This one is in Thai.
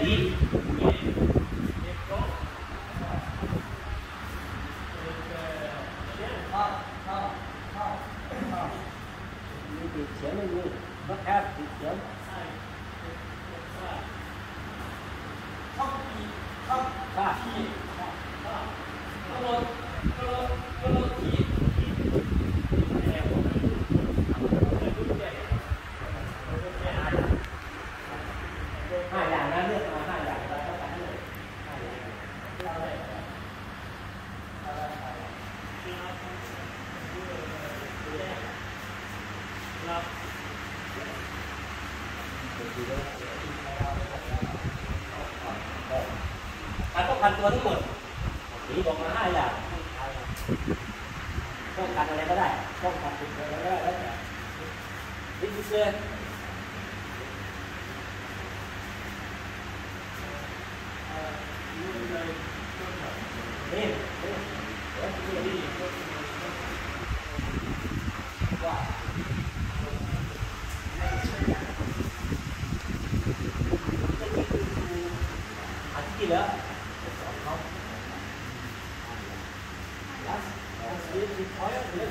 đi Bất ba, ba, ba, ba, ba, ba, ba, ba, ba, ba, ba, ba, ba, ba, ba, ba, ba, การป้องกันตัวทั้งหมดหนีบอกมาห้าอย่างป้องกันอะไรก็ได้ป้องกันติดอะไรก็ได้แล้วแต่ดิจิเซอร์นี่ ที่เหลือสองเขาลัสเรียนคอยเลย